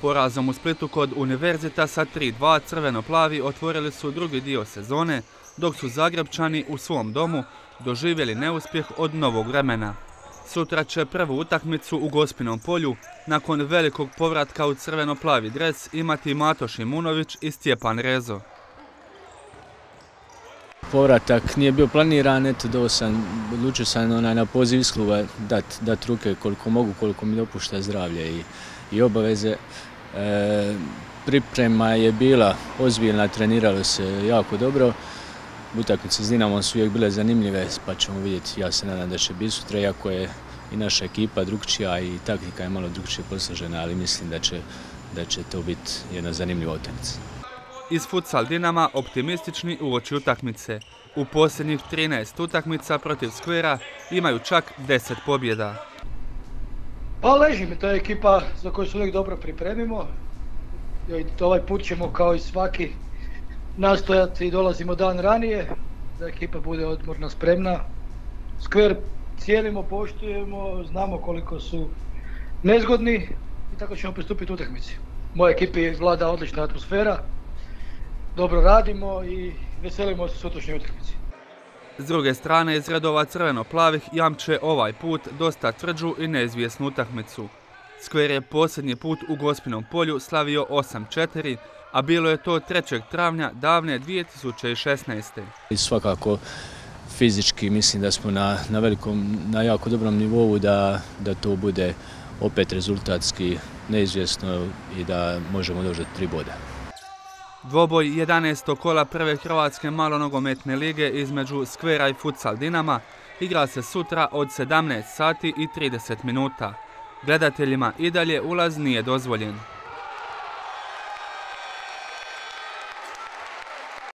Porazom u Splitu kod Univerzitasa 3-2 crveno-plavi otvorili su drugi dio sezone, dok su Zagrebčani u svom domu doživjeli neuspjeh od novog vremena. Sutra će prvu utakmicu u Gospinom polju, nakon velikog povratka u crveno-plavi dres, imati Matoš Imunović i Stjepan Rezo. Povratak nije bio planiran, eto sam, odlučio sam na poziv iskluba dat, dat ruke koliko mogu, koliko mi dopušta zdravlje i, i obaveze. E, priprema je bila ozbiljna, treniralo se jako dobro. Utakmice s Dinamom su uvijek bile zanimljive, pa ćemo vidjeti, ja se nadam da će biti sutra, iako je i naša ekipa drugčija i taktika je malo drugčije posložena, ali mislim da će, da će to biti jedna zanimljiva utakmica. Iz futsal Dinama optimistični uoči utakmice. U posljednjih 13 utakmica protiv Skvera imaju čak 10 pobjeda. Pa leži mi, to je ekipa za koju se uvijek dobro pripremimo. Ovaj put ćemo kao i svaki nastojati i dolazimo dan ranije, da ekipa bude odmorna, spremna. Skver cijelimo, poštujemo, znamo koliko su nezgodni i tako ćemo pristupiti utakmici. Moje ekipi vlada odlična atmosfera, dobro radimo i veselimo se sutrašnjoj utakmici. S druge strane, iz redova crveno-plavih jamče ovaj put dosta tvrđu i neizvjesnu utakmicu. Skver je posljednji put u Gospinom polju slavio 8-4, a bilo je to 3. travnja davne 2016. I svakako fizički mislim da smo na, na velikom, na jako dobrom nivou da, da to bude opet rezultatski neizvjesno i da možemo doći do tri boda. Dvoboj 11. kola prve Hrvatske malonogometne lige između Skvera i Futsal Dinama igra se sutra od 17 sati i 30 minuta. Gledateljima i dalje ulaz nije dozvoljen.